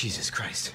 Jesus Christ.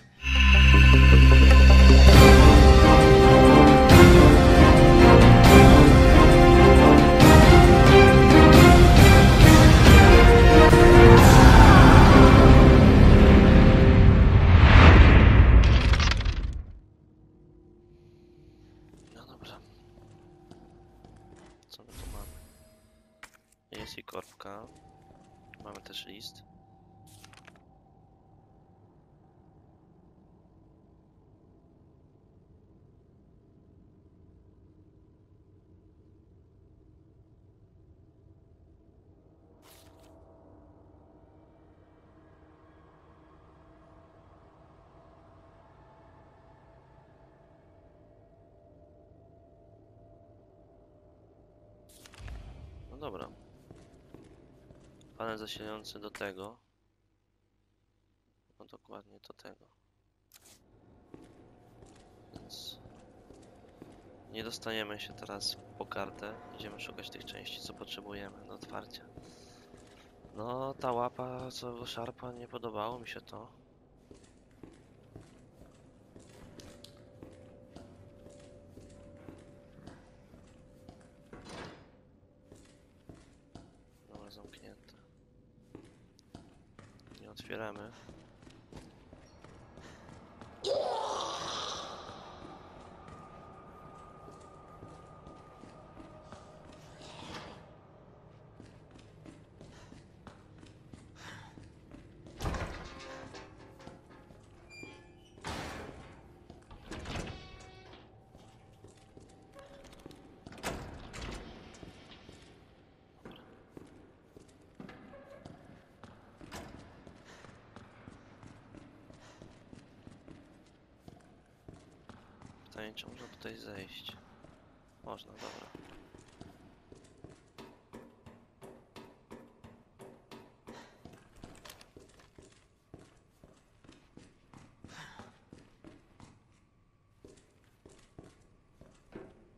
Panel zasilający do tego. No dokładnie do tego. Więc nie dostaniemy się teraz po kartę. Idziemy szukać tych części, co potrzebujemy do otwarcia. No, ta łapa, co go szarpa, nie podobało mi się to. Zejść? Można, dobra.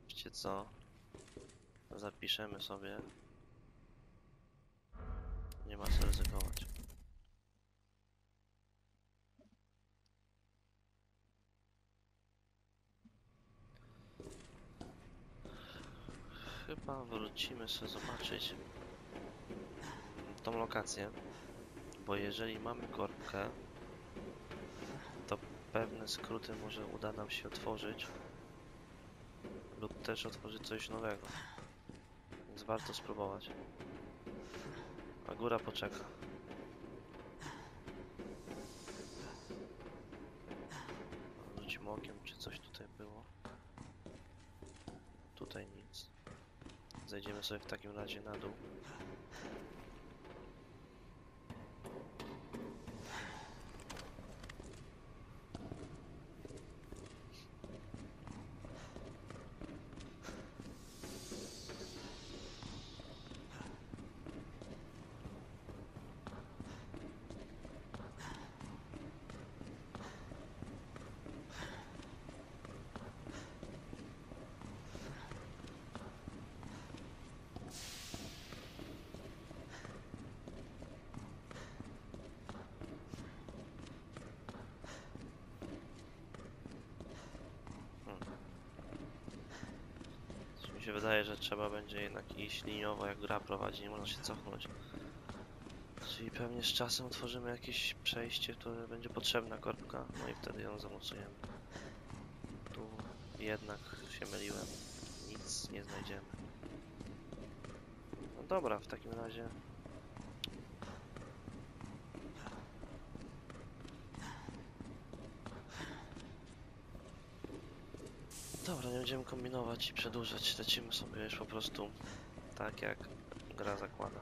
Wiecie co? Zapiszemy sobie. Nie ma co wrócimy sobie zobaczyć tą lokację, bo jeżeli mamy korbkę, to pewne skróty może uda nam się otworzyć lub też otworzyć coś nowego, więc warto spróbować. A góra poczeka. W takim razie na dół. Coś mi się wydaje, że trzeba będzie jednak iść liniowo, jak gra prowadzi, nie można się cofnąć. Czyli pewnie z czasem otworzymy jakieś przejście, które będzie potrzebna korbka, no i wtedy ją zamocujemy. Tu jednak się myliłem, nic nie znajdziemy. No dobra, w takim razie Dobra, nie będziemy kombinować i przedłużać. Lecimy sobie już po prostu tak, jak gra zakłada.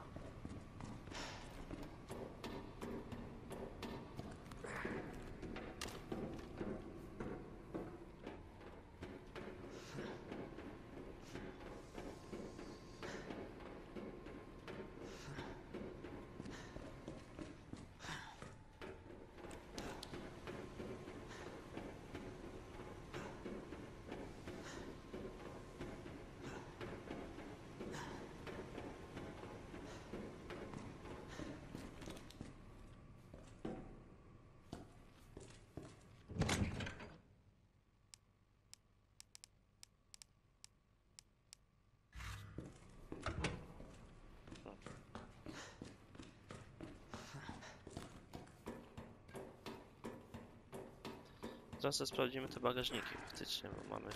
Sobie sprawdzimy te bagażniki faktycznie, bo mamy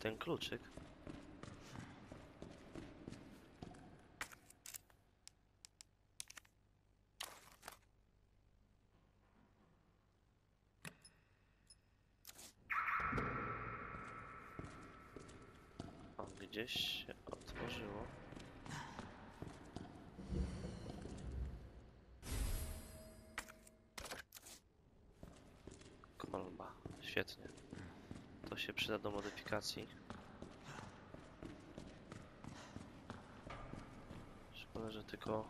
ten kluczyk. O, gdzieś się otworzyło. Kolba, świetnie. Się przyda do modyfikacji. Szkoda, że tylko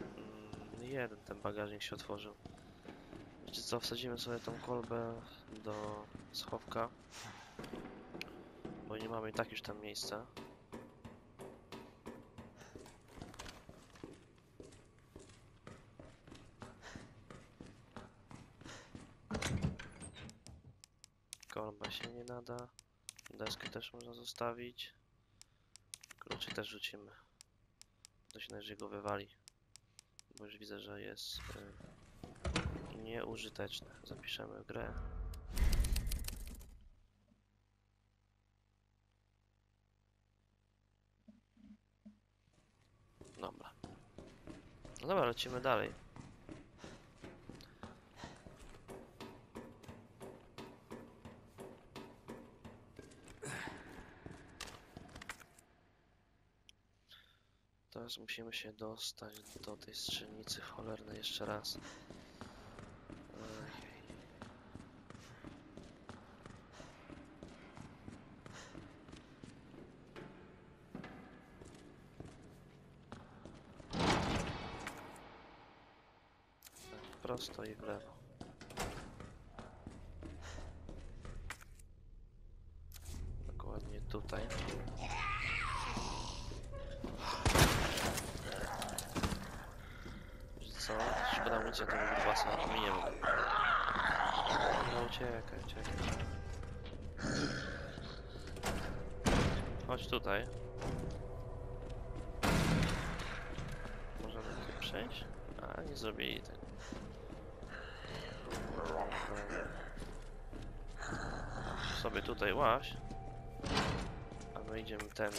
mm, jeden ten bagażnik się otworzył. Wiecie co, wsadzimy sobie tą kolbę do schowka, bo nie mamy i tak już tam miejsca. Kolba się nie nada. Deskę też można zostawić. Kluczyk też rzucimy. To się najwyżej go wywali. Bo już widzę, że jest y, nieużyteczne. Zapiszemy grę. Dobra. No dobra, lecimy dalej. Musimy się dostać do tej strzelnicy cholernej jeszcze raz. Tak, prosto i w lewo. Dokładnie tutaj. Wiesz co? Na tego grubasa, a mi nie. No uciekaj, uciekaj. Chodź tutaj. Możemy tu przejść? A, nie zrobili tego. Sobie tutaj łaś. A my idziemy tędy.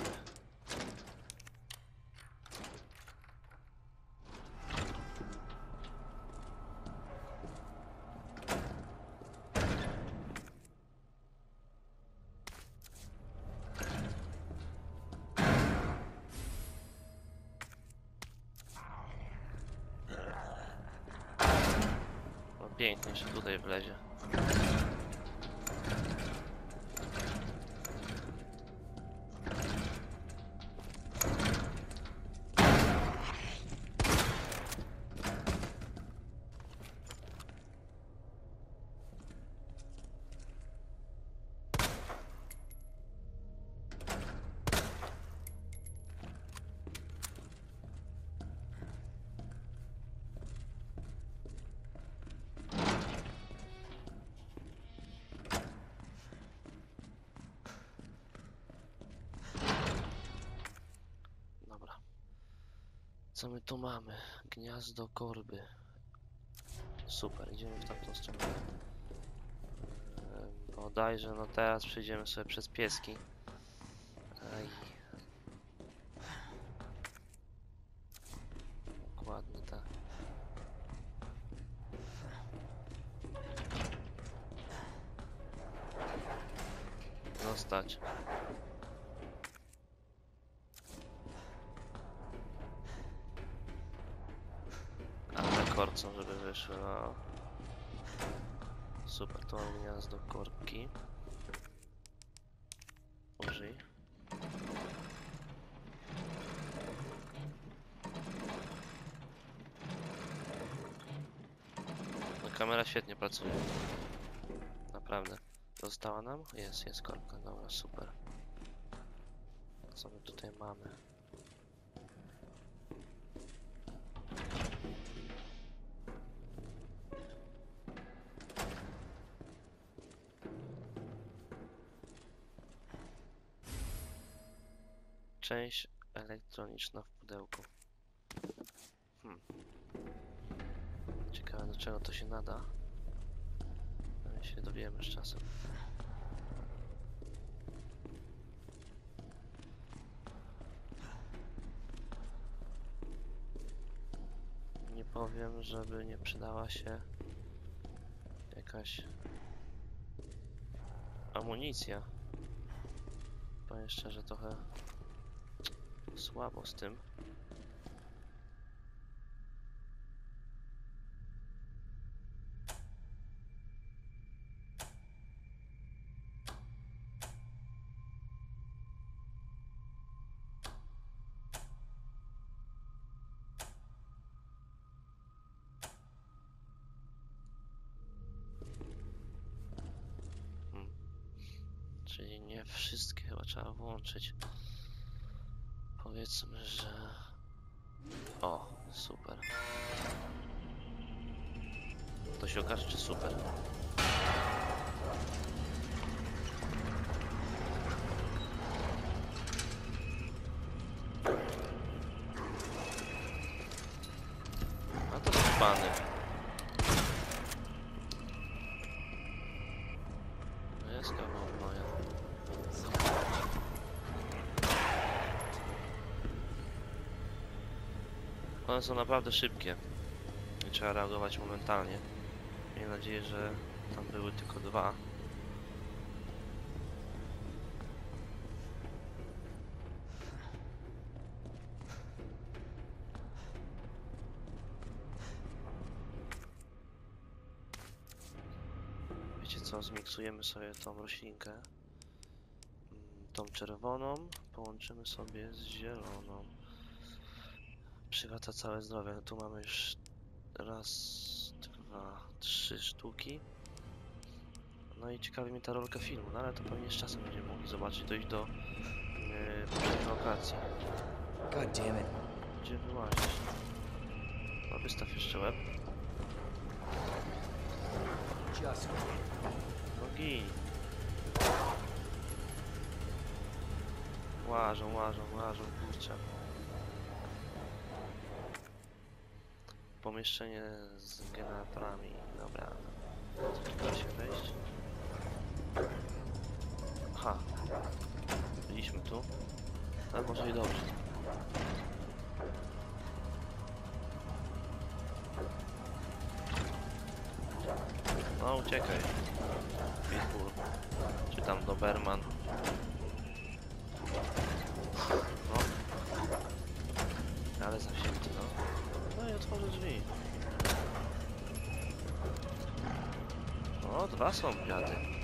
Pięknie, że tutaj wlezie. Co my tu mamy? Gniazdo korby. Super, idziemy w tamtą stronę. Em, Bodajże, no teraz przejdziemy sobie przez pieski. Aj. Dokładnie tak. Zostać. Korcą, żeby wyszły, no. Super, to mam gniazdo korki. Użyj. No kamera świetnie pracuje. Naprawdę. Została nam? Jest, jest korka, dobra, super. Co my tutaj mamy? Część elektroniczna w pudełku. Hmm. Ciekawe do czego to się nada. się dowiemy z czasem. Nie powiem, żeby nie przydała się jakaś amunicja. Powiem szczerze, trochę słabo z tym. Powiedzmy, że... O, super. To się okaże, czy super. A to spany. No jest kawał moja. One są naprawdę szybkie i trzeba reagować momentalnie. Miejmy nadzieję, że tam były tylko dwa. Wiecie co, zmiksujemy sobie tą roślinkę. Mm, Tą czerwoną połączymy sobie z zieloną. Przywraca całe zdrowie. Tu mamy już raz, dwa, trzy sztuki. No i ciekawi mnie ta rolka filmu, no ale to pewnie z czasem będziemy mogli zobaczyć, dojść do yy, poprzedniej lokacji. God damn it. Gdzie wyłazić? No wystaw jeszcze łeb. No gin. Łażą, łażą, łażą, kurczę. Pomieszczenie z generatorami, dobra. Da się wejść? Aha. Byliśmy tu. Ale może i dobrze. No uciekaj. Pitbull. Czy tam Doberman. Otworzę drzwi. O, dwa są dziady.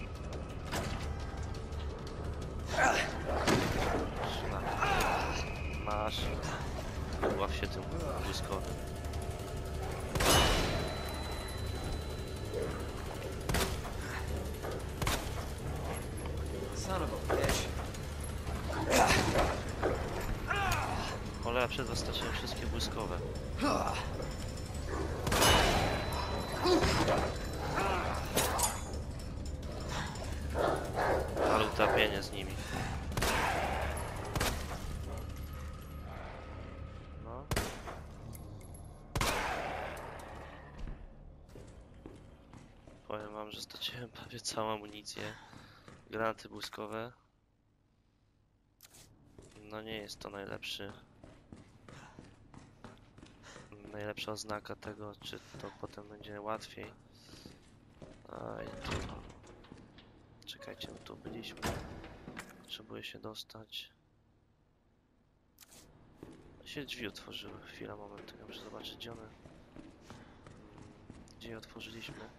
Cholera, przedostaczyłem wszystkie błyskowe. Ale utapienie z nimi. No. Powiem wam, że straciłem prawie całą amunicję. Granaty błyskowe. No nie jest to najlepszy najlepsza oznaka tego, czy to potem będzie łatwiej. Aj, trudno. Czekajcie, tu byliśmy. Potrzebuję się dostać. Się drzwi otworzyły. Chwila, moment, muszę zobaczyć, gdzie one... Mm, Gdzie je otworzyliśmy.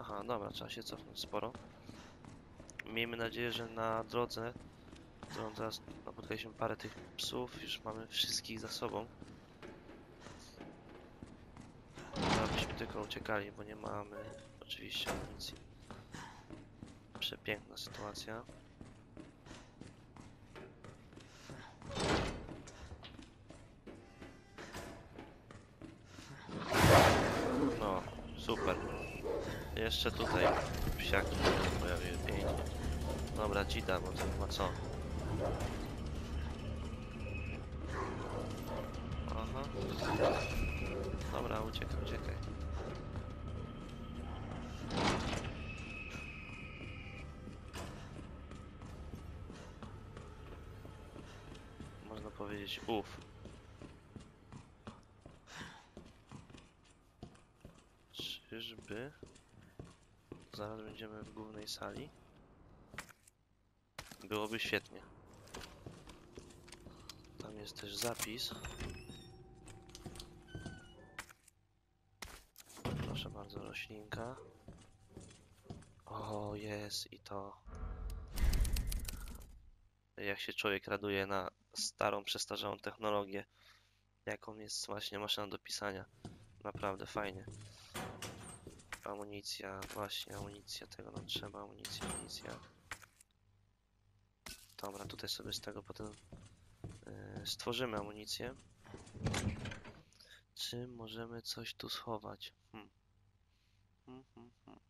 Aha, dobra, trzeba się cofnąć sporo. Miejmy nadzieję, że na drodze, którą teraz napotkaliśmy parę tych psów, już mamy wszystkich za sobą. Abyśmy tylko uciekali, bo nie mamy oczywiście amunicji. Przepiękna sytuacja. Jeszcze tutaj psiaki się pojawiły pięknie. Dobra, dzida, bo to nie ma co. Aha. Dobra, uciekaj, uciekaj. Można powiedzieć uff. Czyżby? Zaraz będziemy w głównej sali. Byłoby świetnie. Tam jest też zapis. Proszę bardzo, roślinka. O, jest i to. Jak się człowiek raduje na starą, przestarzałą technologię, jaką jest właśnie maszyna do pisania. Naprawdę fajnie. Amunicja, właśnie amunicja, tego nam trzeba, amunicja, amunicja. Dobra, tutaj sobie z tego potem yy, stworzymy amunicję. Czy możemy coś tu schować? Hmm. Hmm, hmm, hmm.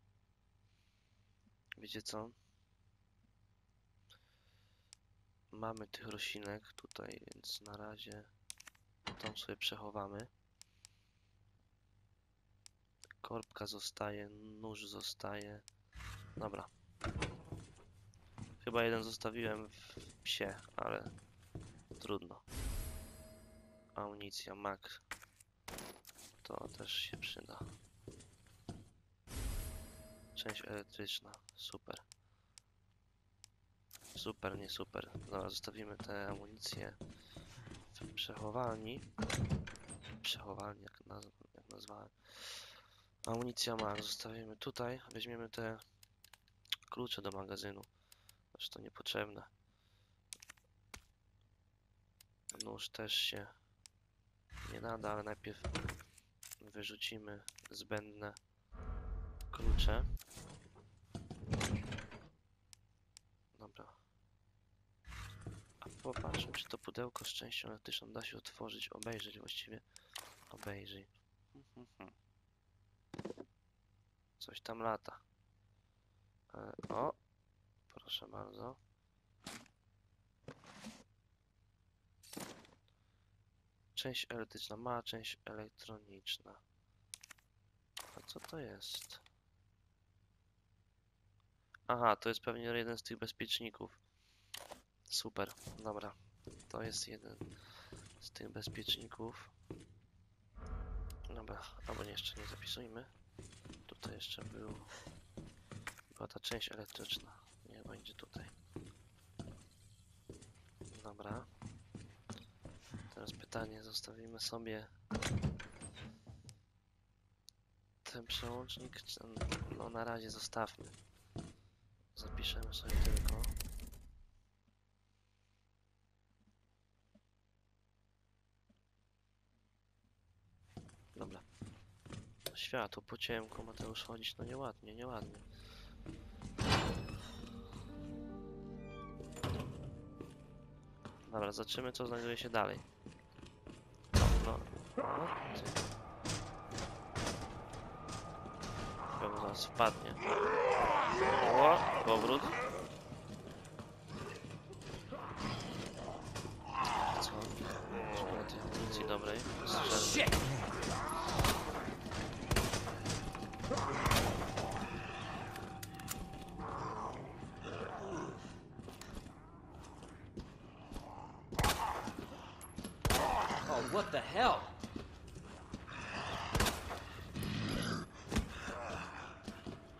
Wiecie co? Mamy tych roślinek tutaj, więc na razie tą sobie przechowamy. Korbka zostaje, nóż zostaje. Dobra. Chyba jeden zostawiłem w psie, ale trudno. Amunicja, mak. To też się przyda. Część elektryczna, super. Super, nie super. Dobra, zostawimy te amunicje w przechowalni. Przechowalni, jak, naz jak nazwałem. Amunicja ma, zostawimy tutaj. Weźmiemy te klucze do magazynu. Zresztą niepotrzebne. Nóż też się nie nada, ale najpierw wyrzucimy zbędne klucze. Dobra. A popatrzmy, czy to pudełko z częścią elektryczną da się otworzyć, obejrzeć właściwie. Obejrzyj. Coś tam lata. E, o! Proszę bardzo. Część elektryczna, mała część elektroniczna. A co to jest? Aha, to jest pewnie jeden z tych bezpieczników. Super, dobra. To jest jeden z tych bezpieczników. Dobra, albo nie, jeszcze nie zapisujmy. Tutaj jeszcze był... Była ta część elektryczna. Nie będzie tutaj. Dobra. Teraz pytanie, zostawimy sobie ten przełącznik, no na razie zostawmy. Zapiszemy sobie tylko. Dobra. Światło po ciemku, Mateusz chodzić, no nieładnie, nieładnie. Dobra, zobaczymy co znajduje się dalej. No, no. Chyba zaraz wpadnie. O, powrót. Co? Szkoda tej amunicji dobrej. Strzelby. Shit! Oh, what the hell?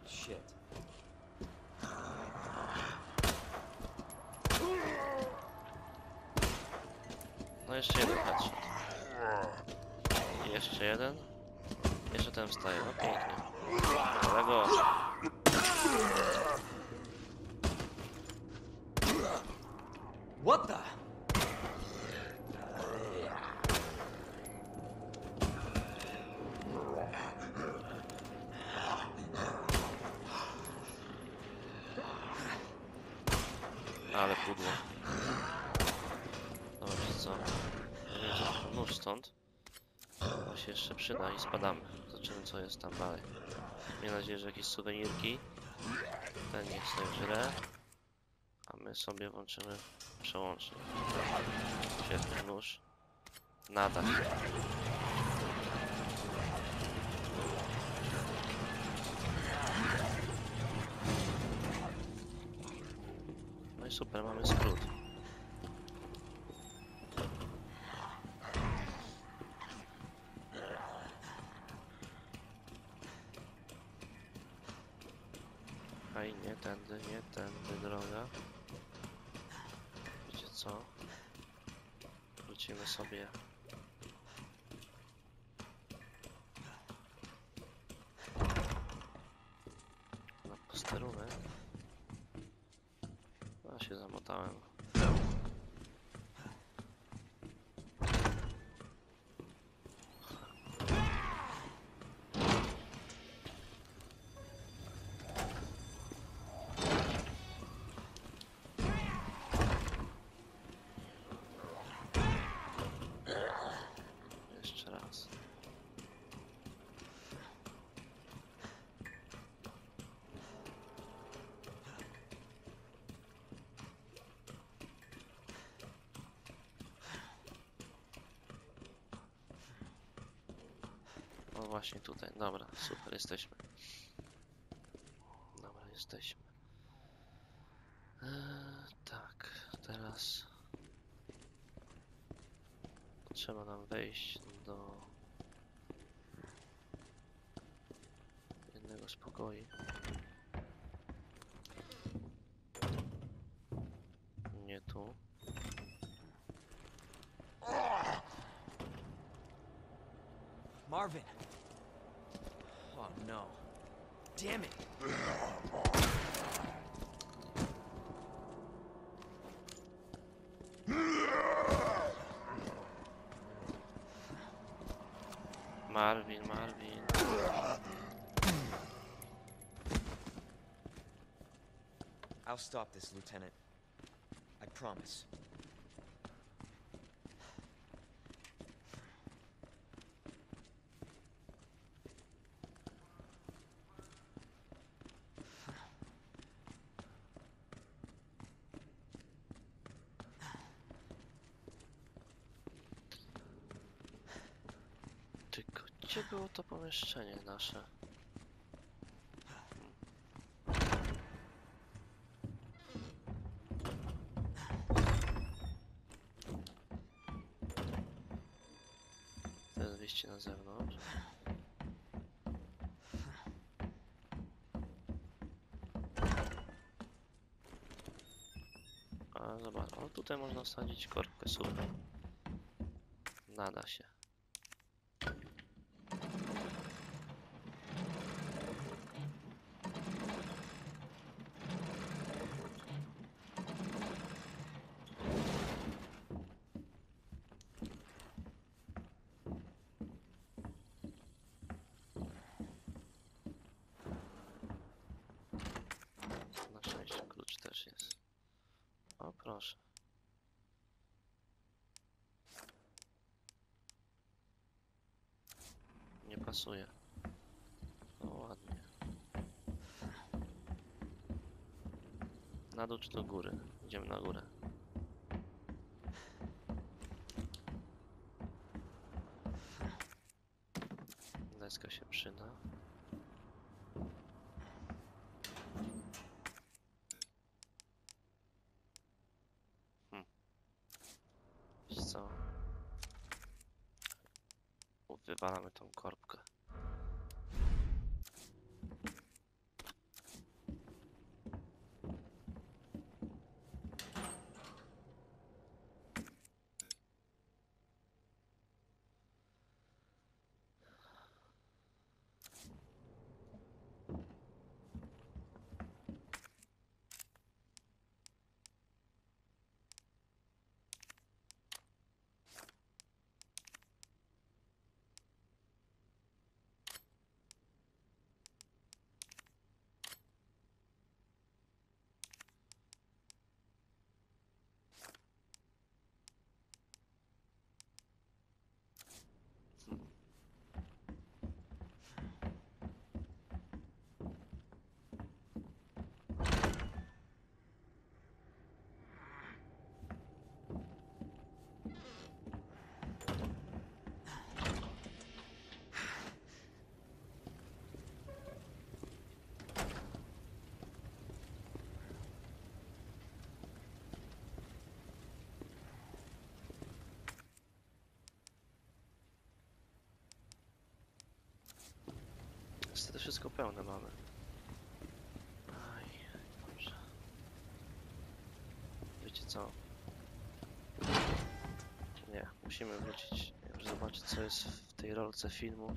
Shit. No jeszcze jeden headshot. I Jeszcze jeden. Jeszcze ten wstaje, no pięknie. Ale go. What the? Ale pudło. Dobra, wiecie co? Nóż stąd. To się jeszcze przyda i spadamy. Zobaczymy co jest tam dalej. Miejmy nadzieję, że jakieś suwenirki. Ten niech sobie żre. A my sobie włączymy przełącznik. Świetny nóż. Nada Super, mamy skrót. Aj, nie tędy, nie tędy droga. Wiecie co? Wrócimy sobie. Na posterunek. A się zamotałem. Jeszcze raz. O właśnie tutaj, dobra, super, jesteśmy. Dobra, jesteśmy. Eee, tak, teraz trzeba nam wejść do jednego z pokoi. Nie tu. Marvin. No. Damn it. Marvin, Marvin. I'll stop this, Lieutenant. I promise. Pomieszczenie nasze? Jest wyjście na zewnątrz. A zobacz, o tutaj można wsadzić korbkę, super. Nada się. Na szczęście klucz też jest. O proszę. Nie pasuje. O ładnie. Na dół czy do góry? Idziemy na górę. Wszystko pełne mamy. Aj, dobrze. Wiecie co? Nie, musimy wrócić, zobaczyć co jest w tej rolce filmu.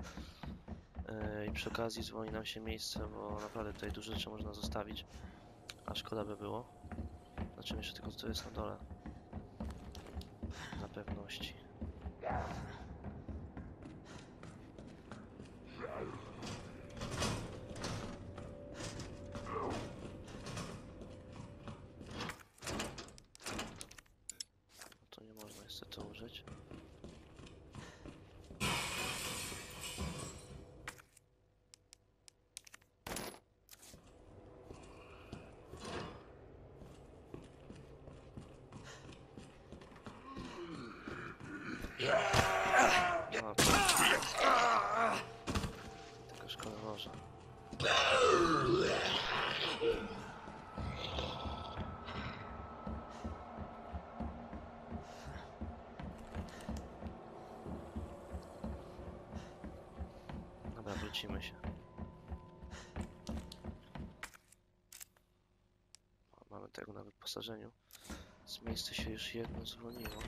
Yy, I przy okazji zwolni nam się miejsce, bo naprawdę tutaj dużo rzeczy można zostawić. A szkoda by było. Znaczy jeszcze tylko co jest na dole. Na pewności. No to nie można niestety użyć. No, tylko szkoda noża. Dobra, wrócimy się. O, Mamy tego na wyposażeniu. Z miejsca się już jedno zwolniło.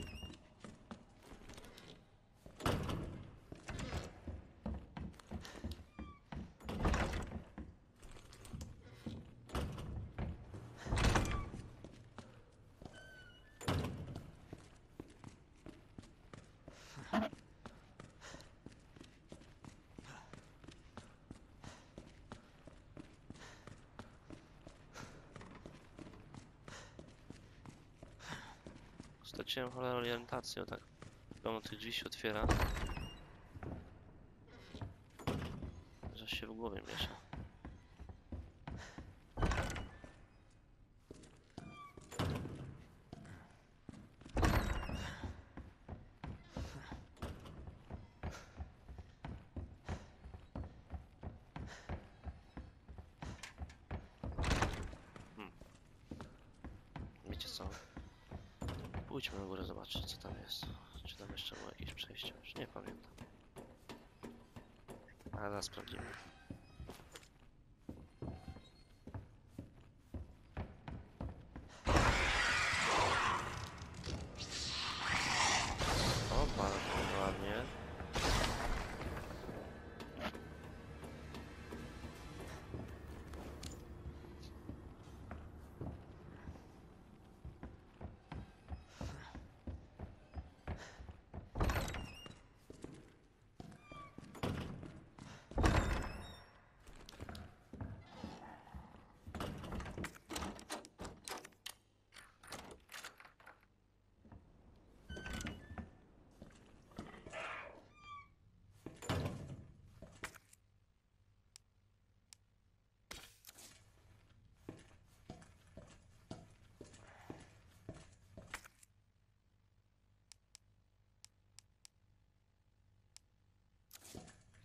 Straciłem cholerę orientację, tak pełno tych drzwi się otwiera. Że się w głowie miesza. Hmm. Wiecie co? Pójdźmy na górę zobaczyć co tam jest. Czy tam jeszcze było jakieś przejście? Już nie pamiętam. Ale zaraz sprawdzimy. O, bardzo ładnie.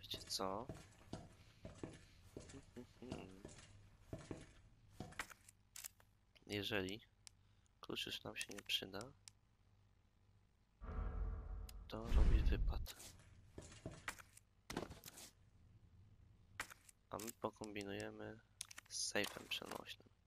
Wiecie co? Jeżeli klucz już nam się nie przyda, to robi wypad. A my pokombinujemy z sejfem przenośnym.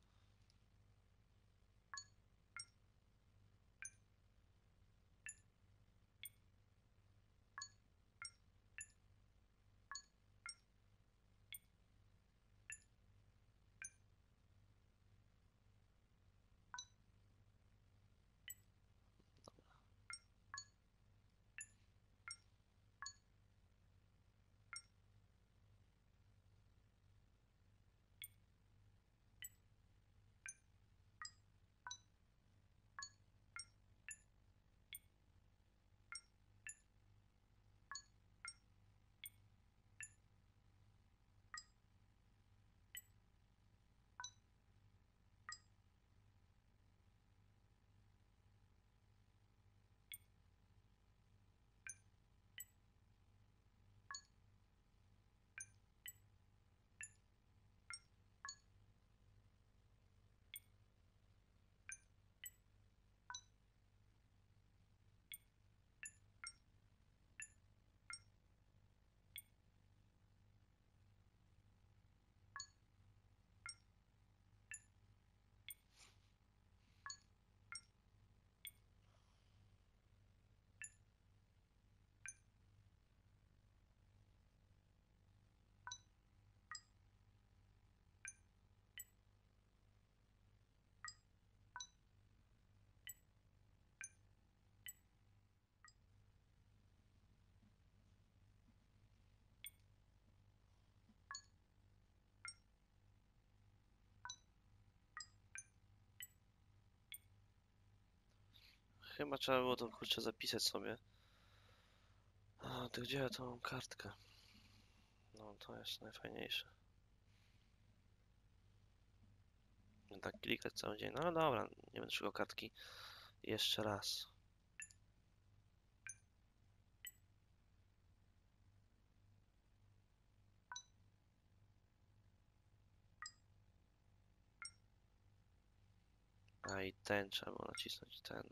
Chyba trzeba było to kurczę zapisać sobie. A, to gdzie ja tą kartkę? No, to jest najfajniejsze. Nie tak klikać cały dzień. No dobra, nie będę szukał kartki. Jeszcze raz. A i ten trzeba było nacisnąć, ten.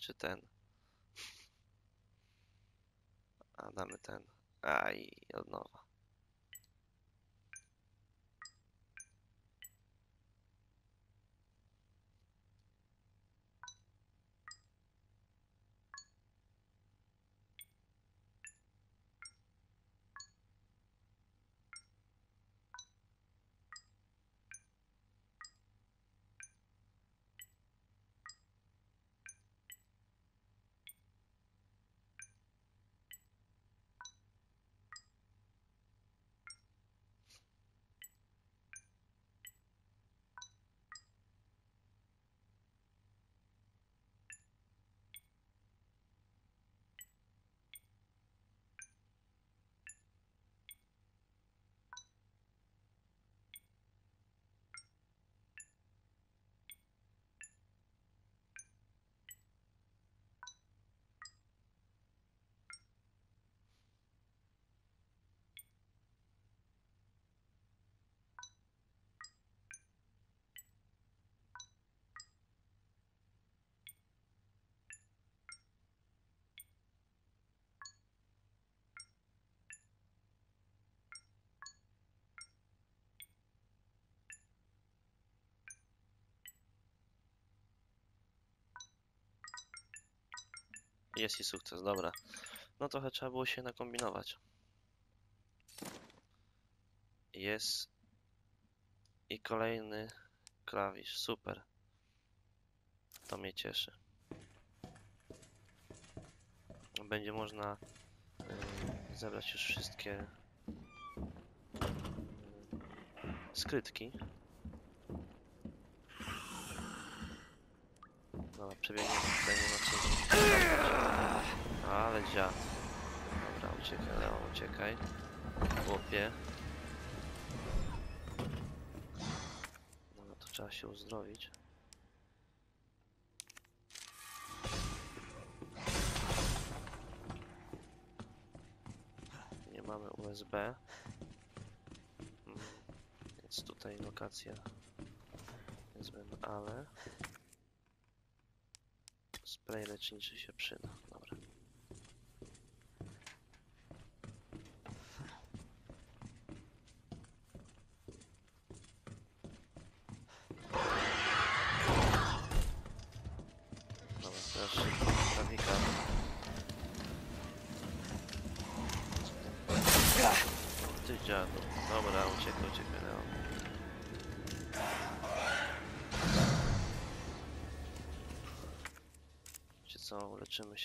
Czy ten? A damy ten. Aj, od nowa. Jest i sukces, dobra. No trochę trzeba było się nakombinować. Jest i kolejny klawisz, super. To mnie cieszy. Będzie można y, zebrać już wszystkie y, skrytki. Dobra, przebiegniemy tutaj, dzia. Dobra, uciekaj, Leon, uciekaj. Chłopie. Dobra, to trzeba się uzdrowić. Nie mamy USB. Mm, Więc tutaj lokacja niezbędna, ale spray leczniczy się przyda.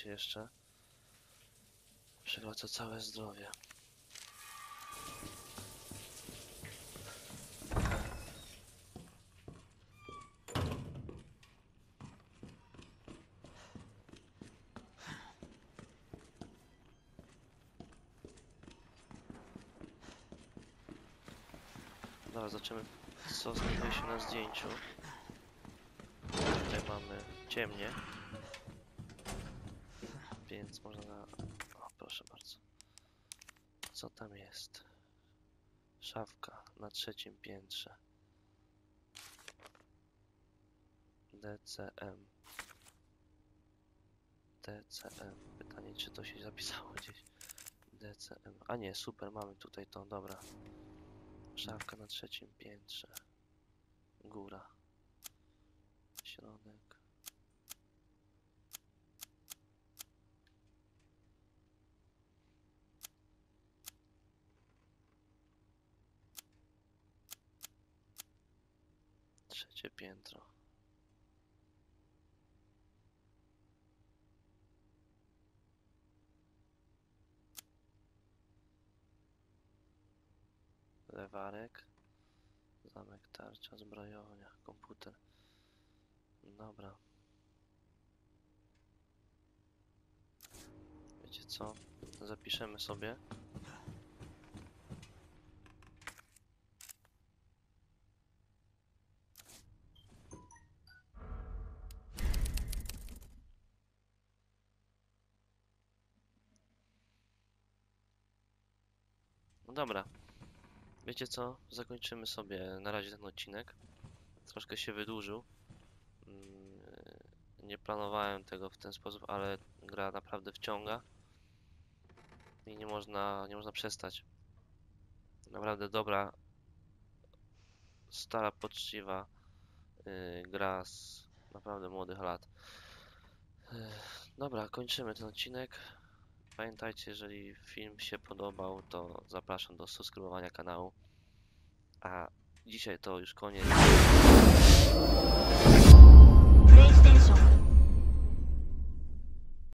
Się jeszcze. Przywraca całe zdrowie. Dobra, zobaczymy co znajduje się na zdjęciu. Tutaj mamy ciemnie. Można na... O, proszę bardzo. Co tam jest? Szafka na trzecim piętrze. DCM. DCM. Pytanie, czy to się zapisało gdzieś. DCM. A nie, super, mamy tutaj to, dobra. Szafka na trzecim piętrze. Góra. Środek. piętro lewarek, zamek, tarcza, zbrojownia, komputer. Dobra. Wiecie co? Zapiszemy sobie. Dobra. Wiecie co? Zakończymy sobie na razie ten odcinek. Troszkę się wydłużył. Mm, Nie planowałem tego w ten sposób, ale gra naprawdę wciąga. I nie można, nie można przestać. Naprawdę dobra, stara, poczciwa yy, gra z naprawdę młodych lat. Dobra, kończymy ten odcinek. Pamiętajcie, jeżeli film się podobał, to zapraszam do subskrybowania kanału. A dzisiaj to już koniec.